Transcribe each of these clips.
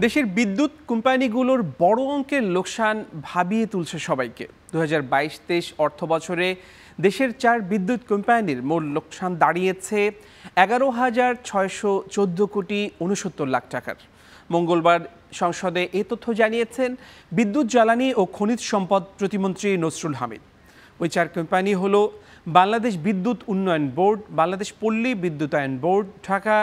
দেশের বিদ্যুৎ কোম্পানিগুলোর বড় অঙ্কের লোকসান ভাবিয়ে তুলছে সবাইকে। দু হাজার বাইশ তেইশ অর্থ বছরে দেশের চার বিদ্যুৎ কোম্পানির মোট লোকসান দাঁড়িয়েছে এগারো হাজার ছয়শো চোদ্দ কোটি উনসত্তর লাখ টাকার। মঙ্গলবার সংসদে এ তথ্য জানিয়েছেন বিদ্যুৎ, জ্বালানি ও খনিজ সম্পদ প্রতিমন্ত্রী নসরুল হামিদ। ওই চার কোম্পানি হলো বাংলাদেশ বিদ্যুৎ উন্নয়ন বোর্ড, বাংলাদেশ পল্লী বিদ্যুতায়ন board, Dhaka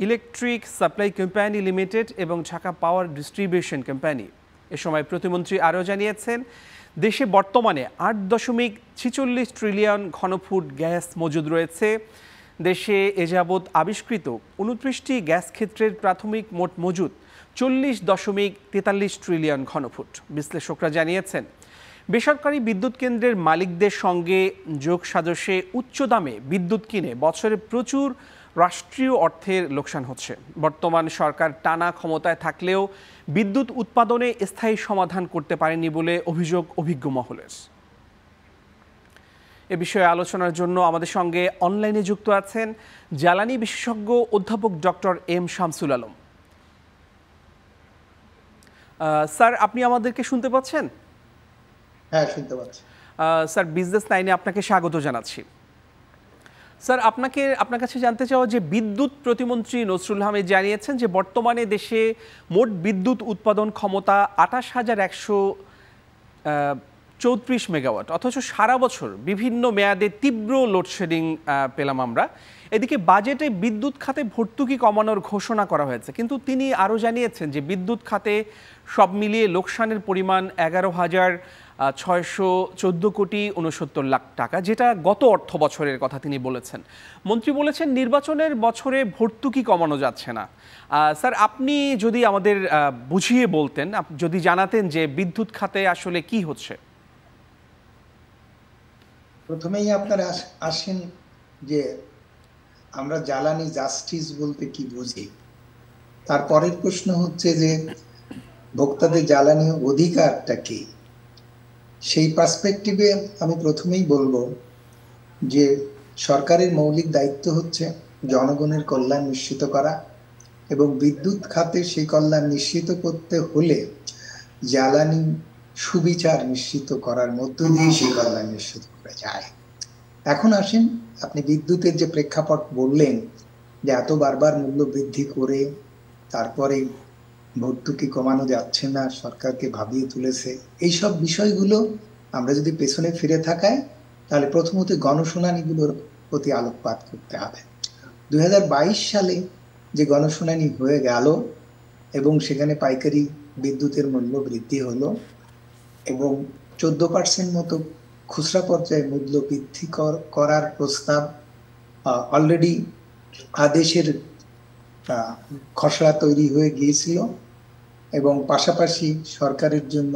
electric supply company limited এবং ঢাকা পাওয়ার ডিস্ট্রিবিউশন কোম্পানি। এ সময় প্রতিমন্ত্রী আরও জানিয়েছেন, দেশে বর্তমানে আট দশমিক ছিচল্লিশ ট্রিলিয়ন ঘনফুট গ্যাস মজুদ রয়েছে। দেশে এ যাবৎ আবিষ্কৃত উনত্রিশটি গ্যাস ক্ষেত্রের প্রাথমিক মোট মজুদ চল্লিশ দশমিক তেতাল্লিশ ট্রিলিয়ন ঘনফুট, বিশ্লেষকরা জানিয়েছেন। বেসরকারি বিদ্যুৎ কেন্দ্রের মালিকদের সঙ্গে যোগ সাজসে উচ্চ দামে বিদ্যুৎ কিনে বছরে প্রচুর রাষ্ট্রীয় অর্থের লোকসান হচ্ছে। বর্তমান সরকার টানা ক্ষমতায় থাকলেও বিদ্যুৎ উৎপাদনে স্থায়ী সমাধান করতে পারেনি বলে অভিযোগ অভিজ্ঞ মহলের। এ বিষয়ে আলোচনার জন্য আমাদের সঙ্গে অনলাইনে যুক্ত আছেন জ্বালানি বিশেষজ্ঞ অধ্যাপক doctor M Shamsul Alam. Sir আপনি আমাদেরকে শুনতে পাচ্ছেন? হ্যাঁ শুনতে পাচ্ছি। স্যার বিজনেস লাইনে আপনাকে স্বাগত জানাচ্ছি। স্যার, আপনাকে, আপনার কাছে জানতে চাওয়া যে বিদ্যুৎ প্রতিমন্ত্রী নসরুল আহমেদ জানিয়েছেন যে বর্তমানে দেশে মোট বিদ্যুৎ উৎপাদন ক্ষমতা আঠাশ হাজার একশো চৌত্রিশ মেগাওয়াট, অথচ সারা বছর বিভিন্ন মেয়াদে তীব্র লোডশেডিং পেলাম আমরা। এদিকে বাজেটে বিদ্যুৎ খাতে ভর্তুকি কমানোর ঘোষণা করা হয়েছে, কিন্তু তিনি আরও জানিয়েছেন যে বিদ্যুৎ খাতে সব মিলিয়ে লোকসানের পরিমাণ এগারো হাজার ছয়শো চোদ্দ কোটি উনসত্তর লাখ টাকা, যেটা গত অর্থ বছরের কথা তিনি বলেছেন। মন্ত্রী বলেছেন, নির্বাচনের বছরে ভর্তুকি কমানো যাচ্ছে না। স্যার, আপনি যদি আমাদের বুঝিয়ে বলতেন যদি জানাতেন যে বিদ্যুৎ খাতে আসলে কি হচ্ছে। প্রথমেই আপনারা আসেন যে আমরা জ্বালানি জাস্টিস বলতে কি বুঝি? তারপরের প্রশ্ন হচ্ছে যে ভোক্তাদের জ্বালানি অধিকারটা কি? সেই পার্সপেক্টিভে আমি প্রথমেই বলব যে সরকারের মৌলিক দায়িত্ব হচ্ছে জনগণের কল্যাণ নিশ্চিত করা এবং বিদ্যুৎ খাতে সেই কল্যাণ নিশ্চিত করতে হলে জ্বালানি সুবিচার নিশ্চিত করার মধ্য দিয়ে সেই কল্যাণ নিশ্চিত করা যায়। এখন আসেন আপনি বিদ্যুতের যে প্রেক্ষাপট বললেন যে এত বারবার মূল্য বৃদ্ধি করে তারপরে ভর্তুকি কমানো যাচ্ছে না, সরকারকে ভাবিয়ে তুলেছে, এইসব বিষয়গুলো আমরা যদি পেছনে ফিরে থাকায়, তাহলে প্রথমত গণশুনানিগুলোর প্রতি আলোকপাত করতে হবে। দু হাজার বাইশ সালে যে গণশুনানি হয়ে গেল এবং সেখানে পাইকারি বিদ্যুতের মূল্য বৃদ্ধি হলো এবং চোদ্দ পার্সেন্ট মতো খুচরা পর্যায়ে মূল্য বৃদ্ধি করার প্রস্তাব অলরেডি আদেশের খসড়া তৈরি হয়ে গিয়েছিল। এবং পাশাপাশি সরকারের জন্য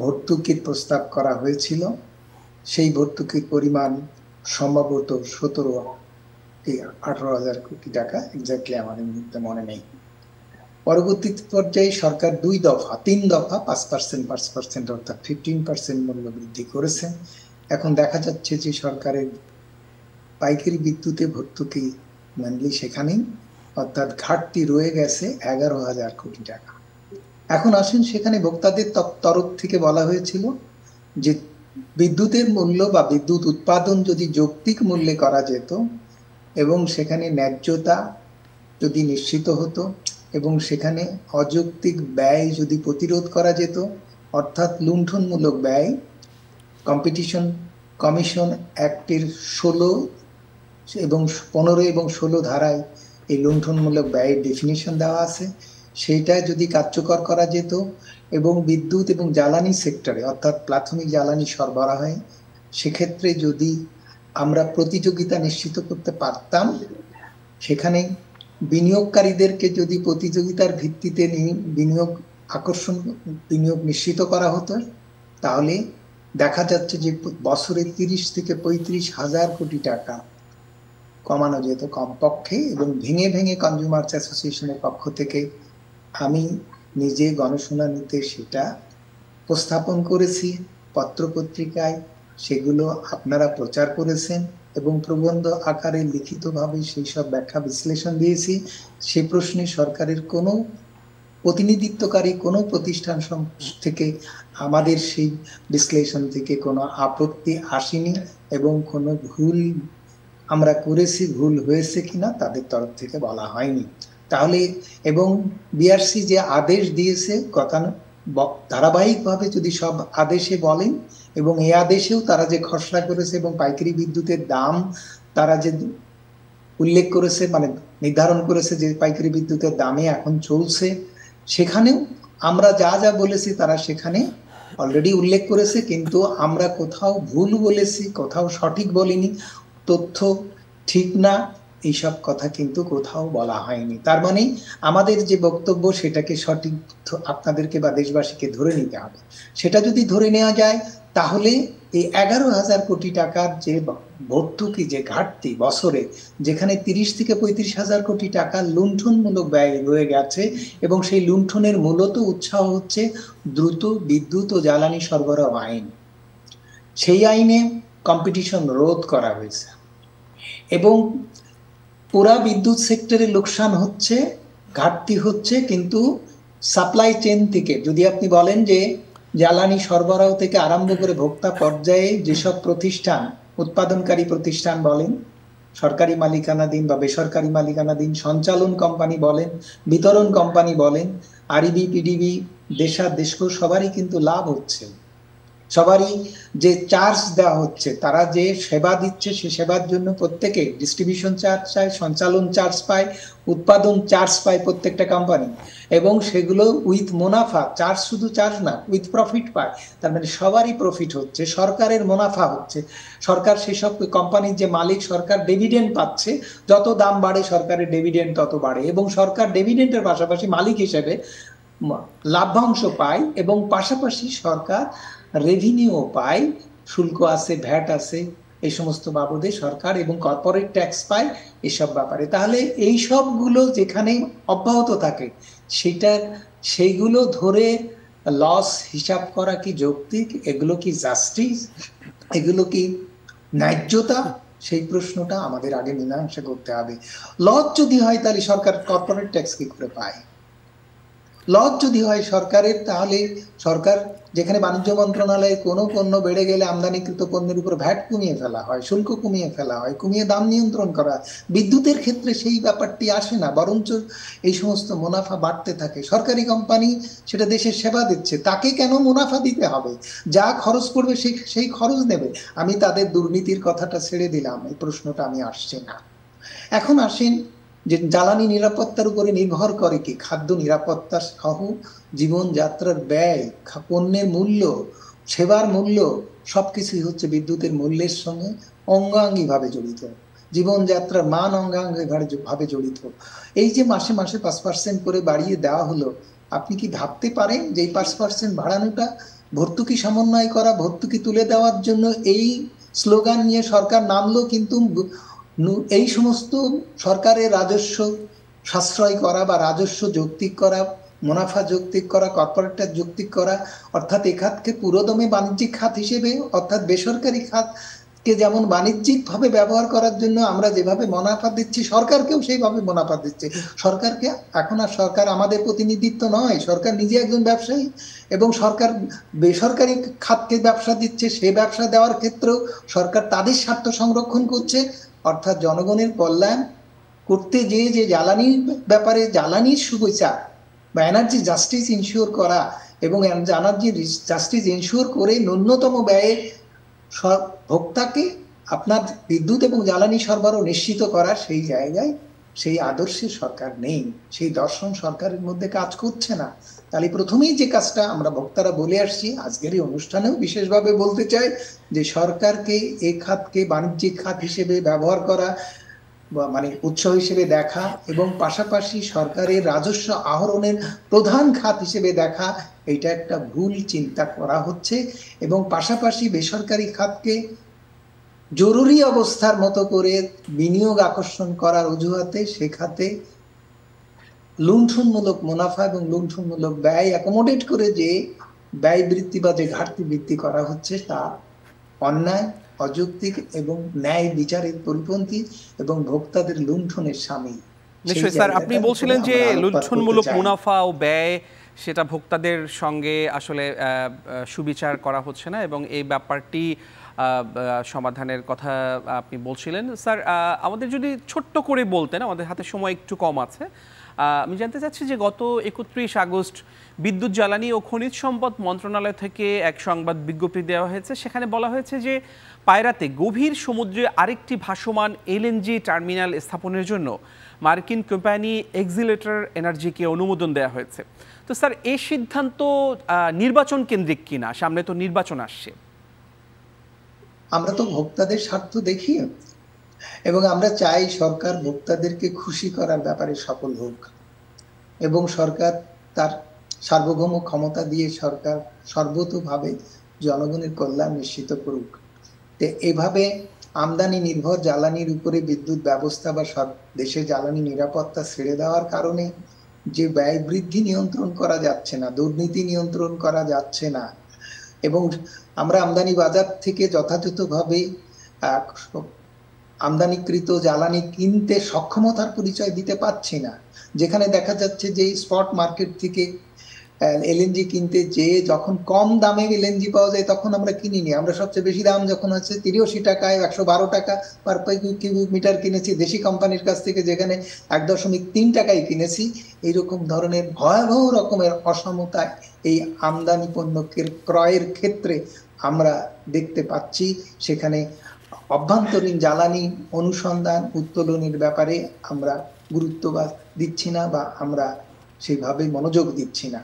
ভর্তুকির প্রস্তাব করা হয়েছিল। সেই ভর্তুকির পরিমাণ সম্ভবত সতেরো আঠারো হাজার কোটি টাকা। এক্স্যাক্টলি আমার মুহূর্তে মনে নেই। পরবর্তী পর্যায়ে সরকার দুই দফা, তিন দফা, পাঁচ পার্সেন্ট পাঁচ পার্সেন্ট অর্থাৎ ফিফটিন পার্সেন্ট মূল্য বৃদ্ধি করেছে। এখন দেখা যাচ্ছে যে সরকারের পাইকারি বিদ্যুতে ভর্তুকি মেনলি সেখানেই। অর্থাৎ ঘাটতি রয়ে গেছে এগারো হাজার কোটি টাকা। এখন আসেন, সেখানে ভোক্তাদের তরফ থেকে বলা হয়েছিল যে বিদ্যুতের মূল্য বা বিদ্যুৎ উৎপাদন যদি যৌক্তিক মূল্যে করা যেত এবং সেখানে ন্যায্যতা যদি নিশ্চিত হতো এবং সেখানে অযৌক্তিক ব্যয় যদি প্রতিরোধ করা যেত, অর্থাৎ লুণ্ঠনমূলক ব্যয় কম্পিটিশন কমিশন অ্যাক্টের ষোলো এবং পনেরো এবং ষোলো ধারায় এই লুণ্ঠনমূলক ব্যয়ের ডেফিনিশন দেওয়া আছে। সেইটা যদি কার্যকর করা যেত এবং বিদ্যুৎ এবং জ্বালানি সেক্টরে, অর্থাৎ প্রাথমিক জ্বালানি সরবরাহে, সেক্ষেত্রে যদি আমরা প্রতিযোগিতা নিশ্চিত করতে পারতাম, সেখানে বিনিয়োগকারীদেরকে যদি প্রতিযোগিতার ভিত্তিতে বিনিয়োগ আকর্ষণ, বিনিয়োগ নিশ্চিত করা হতো, তাহলে দেখা যাচ্ছে যে বছরে তিরিশ থেকে পঁয়ত্রিশ হাজার কোটি টাকা কমানো যেত কমপক্ষে এবং ভেঙে ভেঙে কনজিউমার্স অ্যাসোসিয়েশনের পক্ষ থেকে আমি নিজে গণশুনানিতে সেটা উপস্থাপন করেছি, পত্রপত্রিকায়। সেগুলো আপনারা প্রচার করেছেন এবং প্রবন্ধ আকারে লিখিতভাবে সেই সব ব্যাখ্যা বিশ্লেষণ দিয়েছি। সে প্রশ্নে সরকারের কোনো প্রতিনিধিত্বকারী, কোনো প্রতিষ্ঠান থেকে আমাদের সেই বিশ্লেষণ থেকে কোনো আপত্তি আসেনি এবং কোনো ভুল আমরা করেছি, ভুল হয়েছে কিনা তাদের তরফ থেকে বলা হয়নি। তাহলে এবং বিআরসি যে আদেশ দিয়েছে কথা ধারাবাহিকভাবে যদি সব আদেশে বলেন এবং এই আদেশেও তারা যে খসড়া করেছে এবং পাইকারি বিদ্যুতের দাম তারা যে উল্লেখ করেছে মানে নির্ধারণ করেছে যে পাইকারি বিদ্যুতের দামে এখন চলছে, সেখানেও আমরা যা যা বলেছি তারা সেখানে অলরেডি উল্লেখ করেছে, কিন্তু আমরা কোথাও ভুল বলেছি, কোথাও সঠিক বলিনি, তথ্য ঠিক না এইসব কথা কিন্তু কোথাও বলা হয়নি। তার মানে আমাদের যে বক্তব্য সেটাকে সঠিক আপনাদেরকে বা দেশবাসীকে ধরে নিতে হবে। সেটা যদি ধরে নেওয়া যায়, তাহলে এই এগারো হাজার কোটি টাকার যে ভর্তুকি, যে ঘাটতি বছরে, যেখানে তিরিশ থেকে পঁয়ত্রিশ হাজার কোটি টাকা লুণ্ঠনমূলক ব্যয় রয়ে গেছে এবং সেই লুণ্ঠনের মূলত উৎসাহ হচ্ছে দ্রুত বিদ্যুৎ ও জ্বালানি সরবরাহ আইন। সেই আইনে কম্পিটিশন রোধ করা হয়েছে। এবং পুরা বিদ্যুৎ সেক্টরে লোকসান হচ্ছে, ঘাটতি হচ্ছে, কিন্তু সাপ্লাই চেন থেকে। যদি আপনি বলেন যে জ্বালানি সরবরাহ থেকে আরম্ভ করে ভোক্তা পর্যায়ে যেসব প্রতিষ্ঠান, উৎপাদনকারী প্রতিষ্ঠান বলেন, সরকারি মালিকানাধীন বা বেসরকারি মালিকানাধীন সঞ্চালন কোম্পানি বলেন, বিতরণ কোম্পানি বলেন আরইবি পিডিবি দেশা দেশকো সবারই কিন্তু লাভ হচ্ছে। সবারই যে চার্জ দেওয়া হচ্ছে, তারা যে সেবা দিচ্ছে, সে সেবার জন্য প্রত্যেকে ডিস্ট্রিবিউশন চার্জ চায়, সঞ্চালন চার্জ পায়, উৎপাদন চার্জ পায় প্রত্যেকটা কোম্পানি এবং সেগুলো উইথ মুনাফা চার্জ শুধু চার্জ না উইথ প্রফিট পায়। তার মানে সবারই প্রফিট হচ্ছে, সরকারের মুনাফা হচ্ছে। সরকার সেসব কোম্পানির যে মালিক, সরকার ডিভিডেন্ড পাচ্ছে, যত দাম বাড়ে সরকারের ডিভিডেন্ড তত বাড়ে এবং সরকার ডিভিডেন্ডের পাশাপাশি মালিক হিসেবে লাভ্যাংশ পায় এবং পাশাপাশি সরকার রেভিনিউ পায়। শুল্ক আছে ভ্যাট আছে, এই সমস্ত বাবদে সরকার এবং কর্পোরেট ট্যাক্স পায় এসব ব্যাপারে। তাহলে এই সবগুলো যেখানে অব্যাহত থাকে সেটা সেইগুলো ধরে লস হিসাব করা কি যৌক্তিক? এগুলো কি জাস্টিস এগুলো কি ন্যায্যতা? সেই প্রশ্নটা আমাদের আগে মীমাংসা করতে হবে। লস যদি হয় তাহলে সরকার কর্পোরেট ট্যাক্স কি করে পায়? লস যদি হয় সরকারের, তাহলে সরকার যেখানে বাণিজ্য মন্ত্রণালয়ে কোনো পণ্য বেড়ে গেলে আমদানিকৃত পণ্যের উপর ভ্যাট কমিয়ে ফেলা হয়, শুল্ক কমিয়ে ফেলা হয়, কমিয়ে দাম নিয়ন্ত্রণ করা। বিদ্যুতের ক্ষেত্রে সেই ব্যাপারটি আসে না, বরঞ্চ এই সমস্ত মুনাফা বাড়তে থাকে। সরকারি কোম্পানি সেটা দেশের সেবা দিচ্ছে, তাকে কেন মুনাফা দিতে হবে? যা খরচ করবে সেই সেই খরচ নেবে আমি তাদের দুর্নীতির কথাটা ছেড়ে দিলাম, এই প্রশ্নটা আমি আসছি না। এখন আসেন যে জ্বালানি নিরাপত্তার উপরে নির্ভর করে কি? খাদ্য নিরাপত্তা সহ জীবনযাত্রার ব্যয় পণ্যের মূল্য, সেবার মূল্য, সবকিছুই হচ্ছে বিদ্যুতের মূল্যের সঙ্গে অঙ্গাঙ্গিভাবে জড়িত। জীবনযাত্রার মান অঙ্গাঙ্গি ভাবে- জড়িত। এই যে মাসে মাসে পাঁচ পার্সেন্ট করে বাড়িয়ে দেওয়া হলো, আপনি কি ভাবতে পারেন যে এই পাঁচ পার্সেন্ট বাড়ানোটা ভর্তুকি সমন্বয় করা, ভর্তুকি তুলে দেওয়ার জন্য এই স্লোগান নিয়ে সরকার নামলো কিন্তু এই সমস্ত সরকারের রাজস্ব সাশ্রয় করা বা রাজস্ব যৌক্তিক করা, মুনাফা যৌক্তিক করা কর্পোরেটার যৌক্তিক করা, অর্থাৎ এ খাতকে পুরোদমে বাণিজ্যিক খাত হিসেবে, অর্থাৎ বেসরকারি খাতকে যেমন বাণিজ্যিকভাবে ব্যবহার করার জন্য আমরা যেভাবে মুনাফা দিচ্ছি, সরকারকেও সেইভাবে মুনাফা দিচ্ছে। সরকারকে, এখন আর সরকার আমাদের প্রতিনিধিত্ব নয়, সরকার নিজে একজন ব্যবসায়ী এবং সরকার বেসরকারি খাতকে ব্যবসা দিচ্ছে, সে ব্যবসা দেওয়ার ক্ষেত্রেও সরকার তাদের স্বার্থ সংরক্ষণ করছে। অর্থাৎ জনগণের কল্যাণ করতে যেয়ে যে জ্বালানির ব্যাপারে জ্বালানির সুবিচার বা এনার্জি জাস্টিস ইনশিওর করা এবং এনার্জি জাস্টিস ইনশিওর করে ন্যূনতম ব্যয়ে ভোক্তাকে আপনার বিদ্যুৎ এবং জ্বালানি সরবরাহ নিশ্চিত করা সেই জায়গায় সেই আদর্শে সরকার নেই। সেই দর্শন সরকারের মধ্যে কাজ করছে না। তাহলে প্রথমেই যে কাজটা আমরা বক্তারা বলে আসছি, আজকের এই অনুষ্ঠানেও বিশেষভাবে বলতে চাই যে সরকারকে এই খাতকে বাণিজ্যিক খাত হিসেবে ব্যবহার করা বা মানে উৎস হিসেবে দেখা এবং পাশাপাশি সরকারের রাজস্ব আহরণের প্রধান খাত হিসেবে দেখা এটা একটা ভুল চিন্তা করা হচ্ছে এবং পাশাপাশি বেসরকারি খাতকে জরুরি অবস্থার মতো করে বিনিয়োগ আকর্ষণ করার অজুহাতে সে খাতে লুণ্ঠনমূলক মুনাফা এবং লুণ্ঠনমূলক ব্যয় অ্যাকোমোডেট করে যে ব্যয় বৃদ্ধি বা যে ঘাটতি বৃদ্ধি করা হচ্ছে তা অন্যায় অযৌক্তিক এবং ন্যায় বিচারের পরিপন্থী এবং ভোক্তাদের লুণ্ঠনের স্বামী। নিশ্চয়ই স্যার আপনি বলছিলেন যে লুণ্ঠনমূলক মুনাফা ও ব্যয় সেটা ভোক্তাদের সঙ্গে আসলে সুবিচার করা হচ্ছে না এবং এই ব্যাপারটি সমাধানের কথা আপনি বলছিলেন। স্যার আমাদের যদি ছোট্ট করে বলতেন, আমাদের হাতে সময় একটু কম আছে। আমি জানতে চাচ্ছি যে গত একত্রিশ আগস্ট বিদ্যুৎ, জ্বালানি ও খনিজ সম্পদ মন্ত্রণালয় থেকে এক সংবাদ বিজ্ঞপ্তি দেওয়া হয়েছে। সেখানে বলা হয়েছে যে পায়রাতে গভীর সমুদ্রে আরেকটি ভাসমান এলএনজি টার্মিনাল স্থাপনের জন্য মার্কিন কোম্পানি এক্সিলেটর এনার্জিকে অনুমোদন দেওয়া হয়েছে। তো স্যার এই সিদ্ধান্ত নির্বাচন কেন্দ্রিক কিনা? সামনে তো নির্বাচন আসছে। আমরা তো ভোক্তাদের স্বার্থ দেখি এবং আমরা চাই সরকার ভোক্তাদেরকে খুশি করার ব্যাপারে সফল হোক এবং সরকার তার সার্বভৌম ক্ষমতা দিয়ে সরকার সর্বতোভাবে জনগণের কল্যাণ নিশ্চিত করুক। তো এভাবে আমদানি নির্ভর জ্বালানির উপরে বিদ্যুৎ ব্যবস্থা বা দেশে জ্বালানি নিরাপত্তা ছেড়ে দেওয়ার কারণে যে ব্যয় বৃদ্ধি নিয়ন্ত্রণ করা যাচ্ছে না, দুর্নীতি নিয়ন্ত্রণ করা যাচ্ছে না এবং আমরা আমদানি বাজার থেকে যথাযথভাবে আমদানিকৃত জ্বালানি কিনতে সক্ষমতার পরিচয় দিতে পারছি না। যেখানে দেখা যাচ্ছে যে স্পট মার্কেট থেকে এলএনজি কিনতে যে যখন কম দামে এলএনজি পাওয়া যায় তখন আমরা কিনিনি। আমরা সবচেয়ে বেশি দাম যখন হচ্ছে তিরাশি টাকায়, একশো বারো টাকা পার কিউবিক মিটার কিনেছি দেশি কোম্পানির কাছ থেকে, যেখানে এক দশমিক তিন টাকায় কিনেছি। এইরকম ধরনের ভয়াবহ রকমের অসমতায় এই আমদানি পণ্য ক্রয়ের ক্ষেত্রে আমরা দেখতে পাচ্ছি। সেখানে অভ্যন্তরীণ জ্বালানি অনুসন্ধান উত্তোলনের ব্যাপারে আমরা গুরুত্ব দিচ্ছি না বা আমরা সেভাবে মনোযোগ দিচ্ছি না।